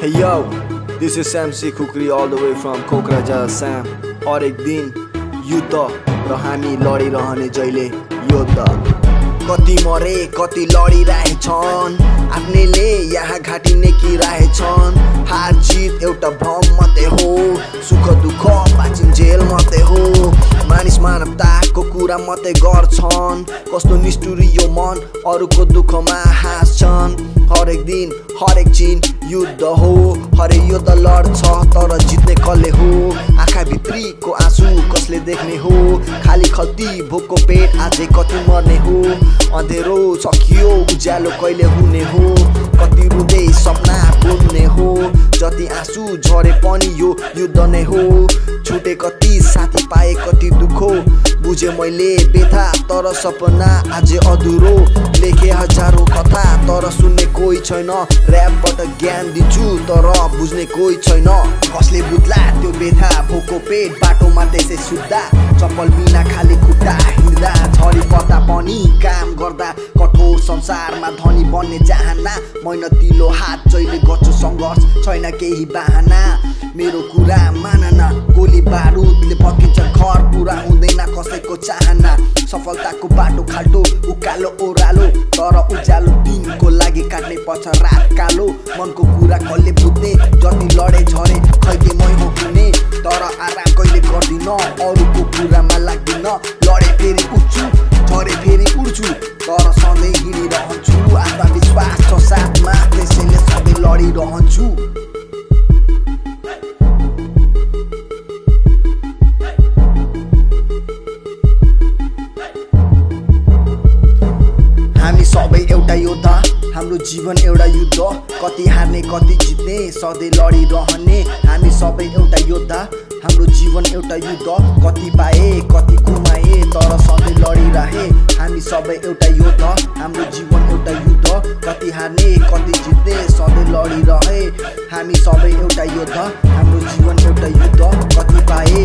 Hey yo, this is Sam C. Kukri all the way from Kokraja Sam. हरेक दिन युद्ध र हामी लडिरहने जहिले योद्ध कति मरे कति लडिरहेछन् आफ्नैले यहाँ घाँटी नेकिरहेछन् हार जित एउटा भ्रम मात्रै हो सुख दुःख बाँचिन जेल मात्रै हो कुरा मात्रै गर्छन्। कस्तो निष्ठुरी यो मन अरूको दुःखमा हाँस्छन्। हरेक दिन हरेक चिन युद्ध हो। हरेक युद्ध लड्छ तर जित्ने कसले हो? आँखा भित्रीको आँसु कसले देख्ने हो? खाली खल्ती भोकको पेट आजै कति मर्ने हो? अँधेरो सकियो उज्यालो कहिले हुने हो? कति रुँदै सपना बुन्ने हो? जति आँसु झरे पनि यो युद्ध नै हो। छुटे कति साथी पाए कति दुखो बुझे मैले बेथा तर सपना आज अधुरो। लेखे हजारौँ कथा तर सुन्ने कोही छैन। ऱ्यापबाट ज्ञान दिन्छु तर बुझ्ने कोही छैन। कसले बुझ्ला त्यो बेथा भोको पेट बाटोमा त्यसै सुत्दा। चप्पल बिना खाली खुट्टा हिँड्दा झरी पर्दा पनि काम गर्दा। कठोर संसारमा धनी बन्ने चाहना मेहनतिलो हात जहिले गर्छु सङ्घर्ष छैन केही बाहना। मेरो कुरा मान न। गोली बारुदले पकिन्छ घर पुरा हुँदैन कसैको चाहना। सफलताको बाटो खाल्टो उकालो ओह्रालो। तर उज्यालो दिनको लागि काट्ने पर्छ रात कालो। मनको कुरा कसले बुझ्ने? जति लडे झरे खैके मै हो तर आराम कहिले गर्दिन? अरूको कुरामा लाग्दिन। लडे फेरि उठ्छु झरे फेरि उड्छु। तर सधैँ हिँडिरहन्छु आत्मविश्वास छ साथमा। त्यसैले सधैँ लडिरहन्छु। यो त हाम्रो जीवन एउटा युद्ध। कति हार्ने कति जित्ने सधैँ लडिरहने। हामी सबै एउटा योद्धा। हाम्रो जीवन एउटा युद्ध। कति पाए कति गुमाए तर सधैँ लडिरहे। हामी सबै एउटा योद्धा। हाम्रो जीवन एउटा युद्ध। कति हार्ने कति जित्ने सधैँ लडिरहे। हामी सबै एउटा योद्धा। हाम्रो जीवन एउटा युद्ध। कति पाए